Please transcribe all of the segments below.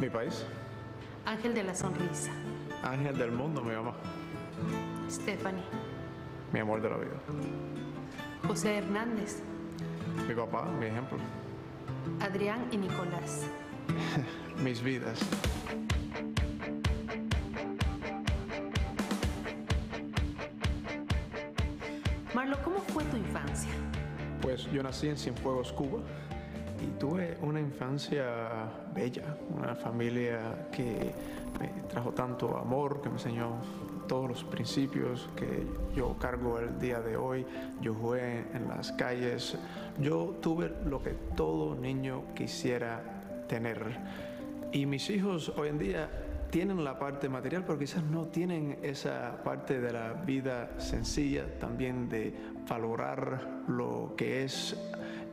Mi país. Ángel de la sonrisa. Ángel del mundo, mi mamá. Stephanie. Mi amor de la vida. José Hernández. Mi papá, mi ejemplo. Adrián y Nicolás. Mis vidas. Marlo, ¿cómo fue tu infancia? Pues yo nací en Cienfuegos, Cuba, y tuve una infancia bella, una familia que me trajo tanto amor, que me enseñó todos los principios que yo cargo el día de hoy. Yo jugué en las calles, yo tuve lo que todo niño quisiera tener. Y mis hijos hoy en día tienen la parte material, pero quizás no tienen esa parte de la vida sencilla, también de valorar lo que es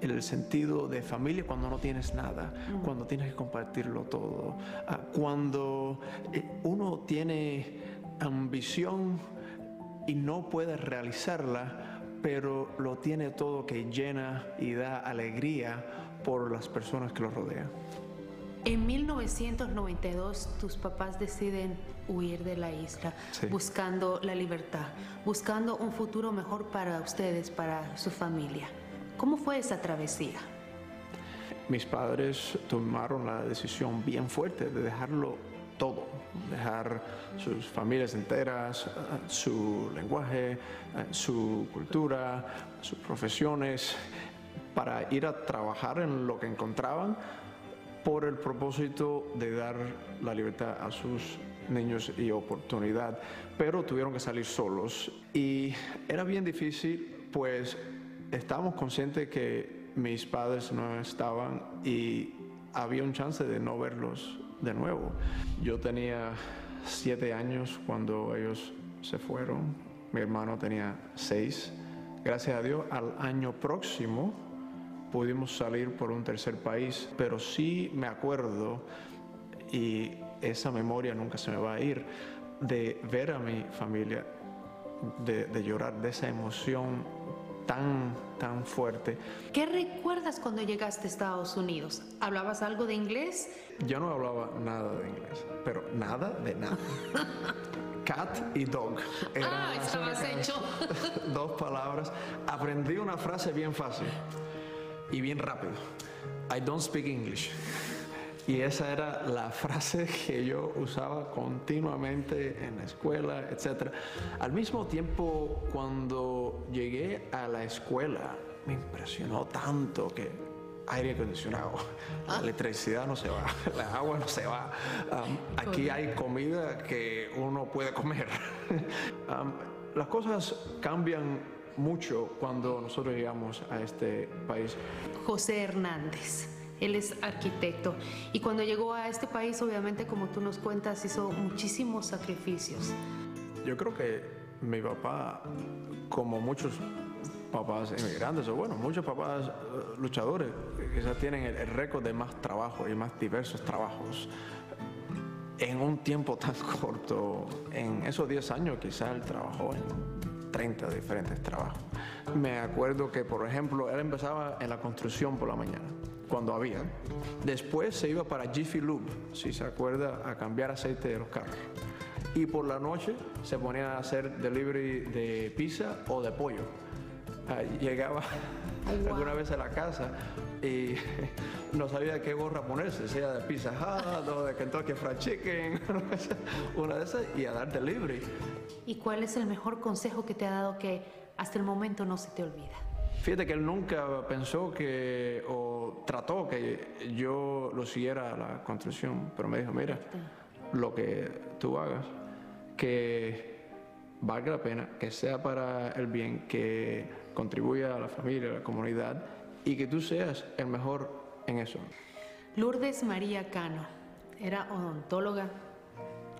el sentido de familia cuando no tienes nada, cuando tienes que compartirlo todo, ah, cuando eh, uno tiene ambición y no puede realizarla, pero lo tiene todo que llena y da alegría por las personas que lo rodean. En 1992 tus papás deciden huir de la isla Sí. buscando la libertad, buscando un futuro mejor para ustedes, para su familia. ¿Cómo fue esa travesía? Mis padres tomaron la decisión bien fuerte de dejarlo todo, dejar sus familias enteras, eh, su lenguaje, eh, su cultura, sus profesiones, para ir a trabajar en lo que encontraban por el propósito de dar la libertad a sus niños y oportunidad, pero tuvieron que salir solos y era bien difícil, pues estábamos conscientes que mis padres no estaban y había un chance de no verlos de nuevo. Yo tenía siete años cuando ellos se fueron, mi hermano tenía seis. Gracias a Dios, al año próximo pudimos salir por un tercer país, pero sí me acuerdo, y esa memoria nunca se me va a ir, de ver a mi familia, de, de llorar, de esa emoción tan, tan fuerte. ¿Qué recuerdas cuando llegaste a Estados Unidos? ¿Hablabas algo de inglés? Yo no hablaba nada de inglés, pero nada de nada. Cat y dog. eran Ah, estabas hecho. Dos palabras. Aprendí una frase bien fácil y bien rápido. I don't speak English. Y esa era la frase que yo usaba continuamente en la escuela, etc. Al mismo tiempo, cuando llegué a la escuela, me impresionó tanto que aire acondicionado, la electricidad no se va, la agua no se va. Um, aquí hay comida que uno puede comer. Um, las cosas cambian mucho cuando nosotros llegamos a este país. José Hernández. Él es arquitecto y cuando llegó a este país, obviamente, como tú nos cuentas, hizo muchísimos sacrificios. Yo creo que mi papá, como muchos papás inmigrantes, o bueno, muchos papás eh, luchadores, quizás tienen el, el récord de más trabajo y más diversos trabajos en un tiempo tan corto. En esos 10 años quizás él trabajó en 30 diferentes trabajos. Me acuerdo que, por ejemplo, él empezaba en la construcción por la mañana, cuando había. Después se iba para Jiffy Lube, si se acuerda, a cambiar aceite de los carros. Y por la noche se ponía a hacer delivery de pizza o de pollo. Ah, Llegaba alguna vez a la casa y no sabía qué gorra ponerse, sea de Pizza Hut o de Kentucky Fried Chicken, una de esas, y a dar delivery. ¿Y cuál es el mejor consejo que te ha dado que hasta el momento no se te olvida? Fíjate que él nunca pensó que, o trató que yo lo siguiera a la construcción, pero me dijo, mira, lo que tú hagas, que valga la pena, que sea para el bien, que contribuya a la familia, a la comunidad y que tú seas el mejor en eso. Lourdes María Cano era odontóloga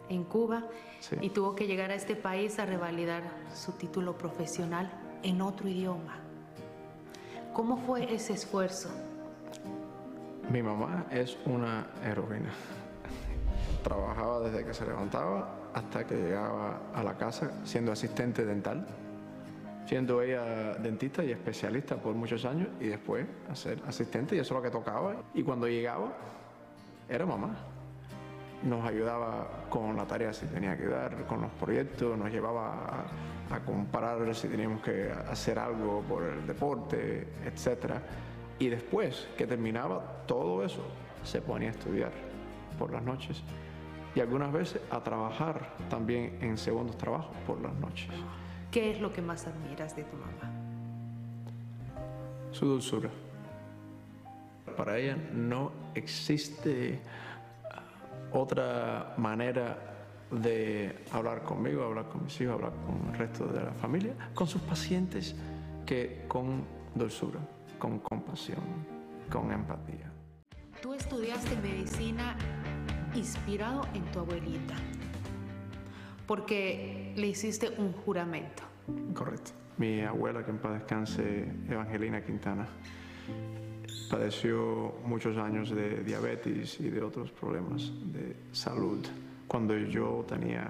en Cuba Sí. y tuvo que llegar a este país a revalidar su título profesional en otro idioma. ¿Cómo fue ese esfuerzo? Mi mamá es una heroína. Trabajaba desde que se levantaba hasta que llegaba a la casa siendo asistente dental, siendo ella dentista y especialista por muchos años y después a ser asistente y eso es lo que tocaba. Y cuando llegaba era mamá. Nos ayudaba con la tarea si tenía que dar, con los proyectos, nos llevaba a, a comparar si teníamos que hacer algo por el deporte, etc. Y después que terminaba todo eso, se ponía a estudiar por las noches y algunas veces a trabajar también en segundos trabajos por las noches. ¿Qué es lo que más admiras de tu mamá? Su dulzura. Para ella no existe otra manera de hablar conmigo, hablar con mis hijos, hablar con el resto de la familia, con sus pacientes, que con dulzura, con compasión, con empatía. Tú estudiaste medicina inspirado en tu abuelita, porque le hiciste un juramento. Correcto. Mi abuela, que en paz descanse, Evangelina Quintana, padeció muchos años de diabetes y de otros problemas de salud. Cuando yo tenía,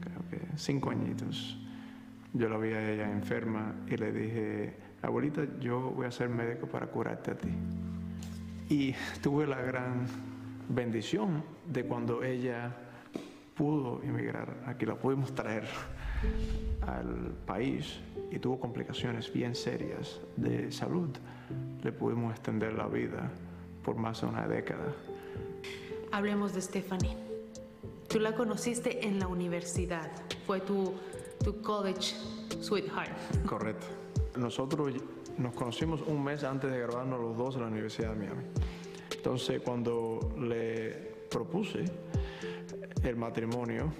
creo que, cinco añitos, yo la vi a ella enferma y le dije, abuelita, yo voy a ser médico para curarte a ti. Y tuve la gran bendición de cuando ella pudo emigrar, aquí la pudimos traer al país y tuvo complicaciones bien serias de salud, le pudimos extender la vida por más de una década. Hablemos de Stephanie. Tú la conociste en la universidad, fue tu, tu college sweetheart. Correcto. Nosotros nos conocimos un mes antes de graduarnos los dos en la Universidad de Miami. Entonces, cuando le propuse el matrimonio,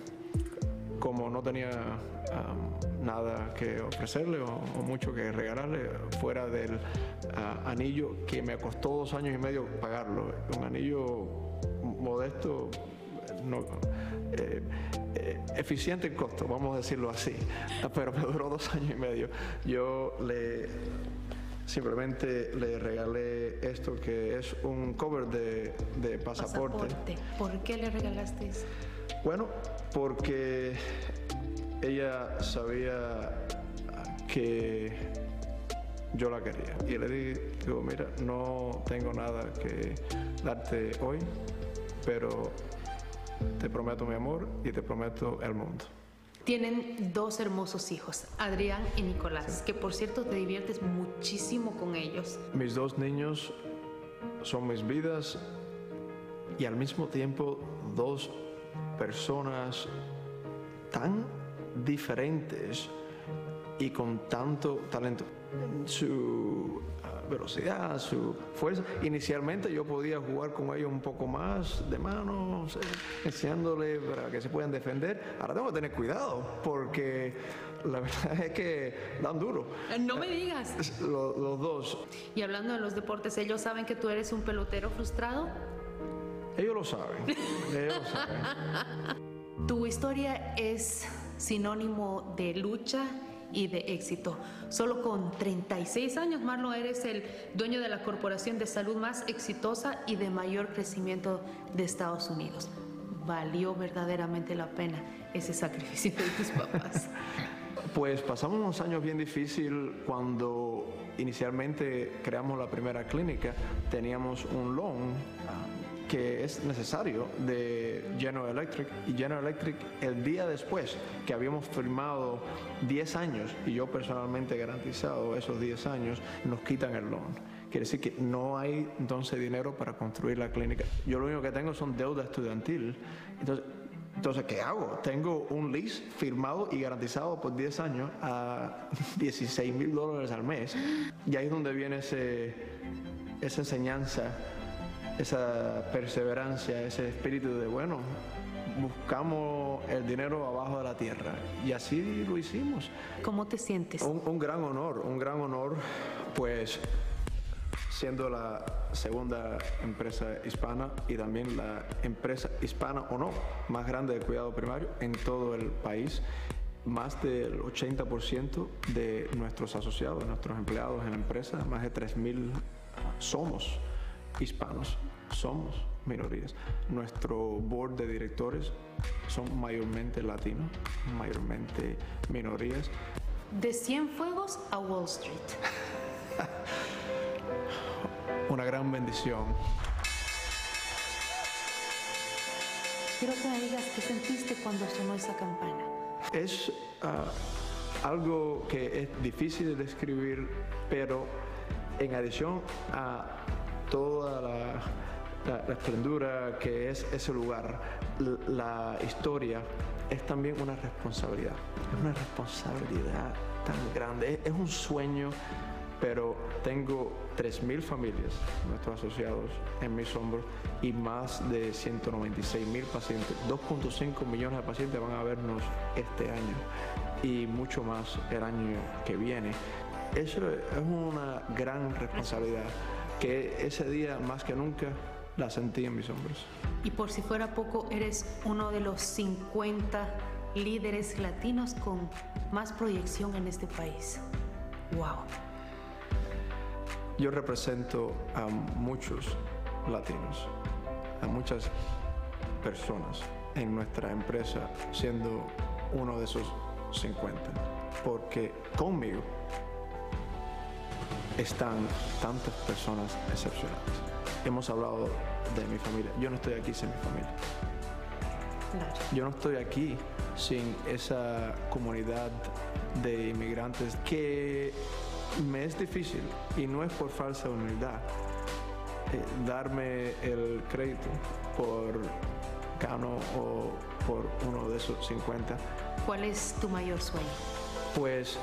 como no tenía um, nada que ofrecerle o, mucho que regalarle fuera del uh, anillo que me costó dos años y medio pagarlo, un anillo modesto, eh, eh, eficiente en costo, vamos a decirlo así, pero me duró dos años y medio. Yo le simplemente le regalé esto que es un cover de, de pasaporte. pasaporte. ¿Por qué le regalaste eso? Bueno, porque ella sabía que yo la quería. Y le digo, mira, no tengo nada que darte hoy, pero te prometo mi amor y te prometo el mundo. Tienen dos hermosos hijos, Adrián y Nicolás, sí. que por cierto te diviertes muchísimo con ellos. Mis dos niños son mis vidas y al mismo tiempo dos personas tan diferentes y con tanto talento. Su velocidad, su fuerza. Inicialmente yo podía jugar con ellos un poco más de manos, eh, enseñándole para que se puedan defender. Ahora tengo que tener cuidado porque la verdad es que dan duro. No me digas. Los, los dos. Y hablando de los deportes, ¿ellos saben que tú eres un pelotero frustrado? Ellos lo saben. Ellos lo saben. Tu historia es sinónimo de lucha y de éxito. Solo con 36 años, Marlon, eres el dueño de la corporación de salud más exitosa y de mayor crecimiento de Estados Unidos. ¿Valió verdaderamente la pena ese sacrificio de tus papás? Pues pasamos unos años bien difíciles cuando inicialmente creamos la primera clínica. Teníamos un loan que es necesario de General Electric y General Electric el día después que habíamos firmado 10 años y yo personalmente garantizado esos 10 años nos quitan el loan. Quiere decir que no hay entonces dinero para construir la clínica. Yo lo único que tengo son deuda estudiantil. Entonces, entonces, ¿qué hago? Tengo un lease firmado y garantizado por 10 años a 16 mil dólares al mes. Y ahí es donde viene ese, esa enseñanza esa perseverancia, ese espíritu de, bueno, buscamos el dinero abajo de la tierra. Y así lo hicimos. ¿Cómo te sientes? Un, un gran honor, un gran honor, pues siendo la segunda empresa hispana y también la empresa hispana o no más grande de cuidado primario en todo el país. Más del 80% de nuestros asociados, nuestros empleados en la empresa, más de 3.000 somos hispanos, somos minorías. Nuestro board de directores son mayormente latinos, mayormente minorías. De Cienfuegos a Wall Street. Una gran bendición. Quiero que me digas qué sentiste cuando sonó esa campana. Es ah, algo que es difícil de describir, pero en adición a toda la, la, esplendura que es ese lugar, la, historia es también una responsabilidad. Es una responsabilidad tan grande. es un sueño pero tengo 3.000 familias, nuestros asociados, en mis hombros y más de 196.000 pacientes. 2.5 millones de pacientes van a vernos este año y mucho más el año que viene. Eso es una gran responsabilidad que ese día más que nunca la sentí en mis hombros. Y por si fuera poco, eres uno de los 50 líderes latinos con más proyección en este país. ¡Wow! Yo represento a muchos latinos, a muchas personas en nuestra empresa, siendo uno de esos 50, porque conmigo están tantas personas excepcionales. Hemos hablado de mi familia. Yo no estoy aquí sin mi familia. Yo no estoy aquí sin esa comunidad de inmigrantes que me es difícil y no es por falsa humildad eh, darme el crédito por Cano o por uno de esos 50. ¿Cuál es tu mayor sueño? Pues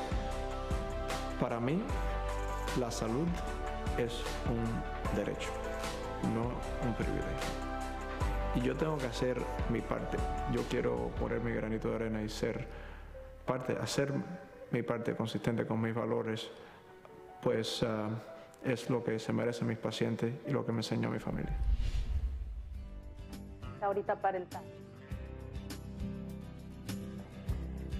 para mí la salud es un derecho, no un privilegio. Y yo tengo que hacer mi parte. Yo quiero poner mi granito de arena y ser parte, hacer mi parte consistente con mis valores pues ah, es lo que se merecen mis pacientes y lo que me enseñó mi familia. Ahorita para el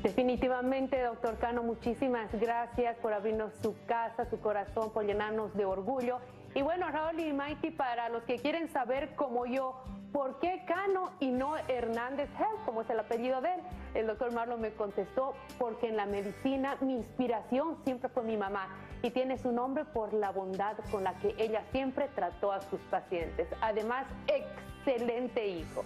Definitivamente, doctor Cano, muchísimas gracias por abrirnos su casa, su corazón, por llenarnos de orgullo. Y bueno, Raúl y Mikey, para los que quieren saber como yo, ¿por qué Cano y no Hernández Health, como es el apellido de él? El doctor Marlon me contestó, porque en la medicina mi inspiración siempre fue mi mamá y tiene su nombre por la bondad con la que ella siempre trató a sus pacientes. Además, excelente hijo.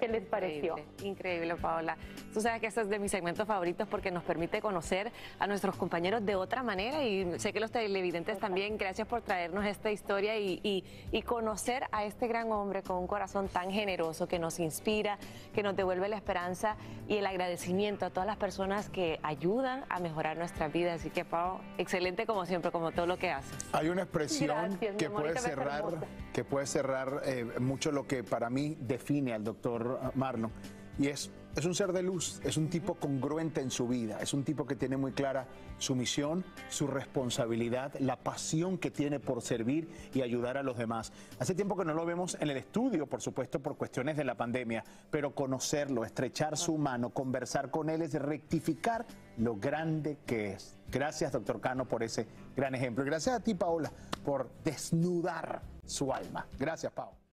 ¿Qué les pareció? Increíble, Paola. Tú sabes que este es de mis segmentos favoritos porque nos permite conocer a nuestros compañeros de otra manera y sé que los televidentes también. Gracias por traernos esta historia y, conocer a este gran hombre con un corazón tan generoso que nos inspira, que nos devuelve la esperanza y el agradecimiento a todas las personas que ayudan a mejorar nuestra vida. Así que, Pau, excelente como siempre, como todo lo que haces. Hay una expresión que, puede cerrar, que puede cerrar mucho lo que para mí define al doctor Marlon. Y es, es un ser de luz, es un tipo congruente en su vida, es un tipo que tiene muy clara su misión, su responsabilidad, la pasión que tiene por servir y ayudar a los demás. Hace tiempo que no lo vemos en el estudio, por supuesto, por cuestiones de la pandemia, pero conocerlo, estrechar su mano, conversar con él es rectificar lo grande que es. Gracias, doctor Cano, por ese gran ejemplo. Y gracias a ti, Paola, por desnudar su alma. Gracias, Pau.